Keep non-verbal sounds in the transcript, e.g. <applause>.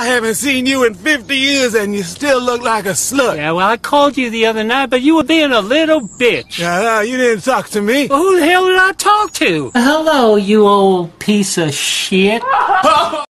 I haven't seen you in 50 years and you still look like a slut. Yeah, well, I called you the other night, but you were being a little bitch. Yeah, uh, you didn't talk to me. Well, who the hell did I talk to? Hello, you old piece of shit. <laughs>